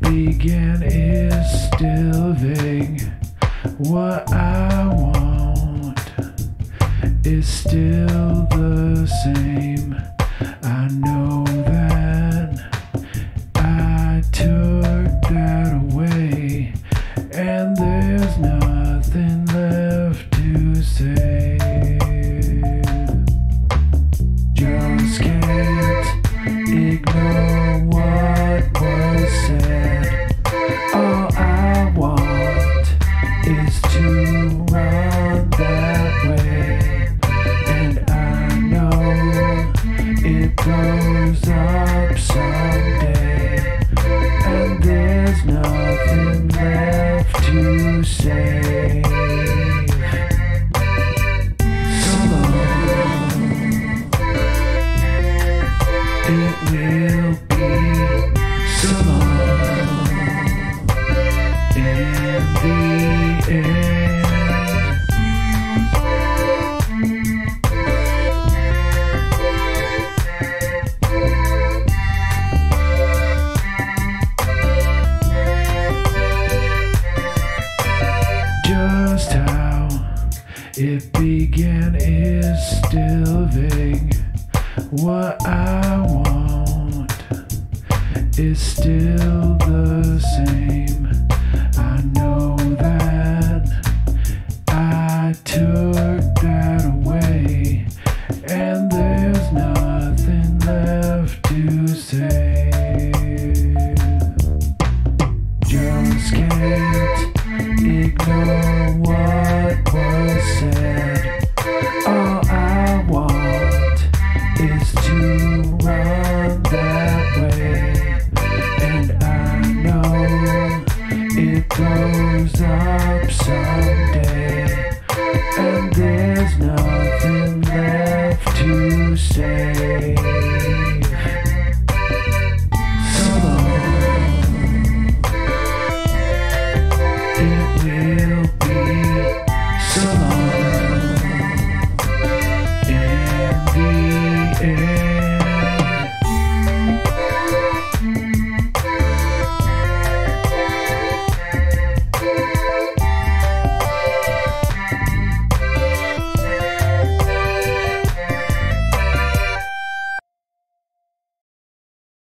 began is still vague. What I want is still the same. I know that I took that away, and there's nothing So long. It will be so long in the end. Just how it began is still vague. What I want is still the same. I know that I took that away, and there's nothing left to say. Just can't ignore what was said. All I want is to run that way, and I know it goes up someday, and there's nothing left to say.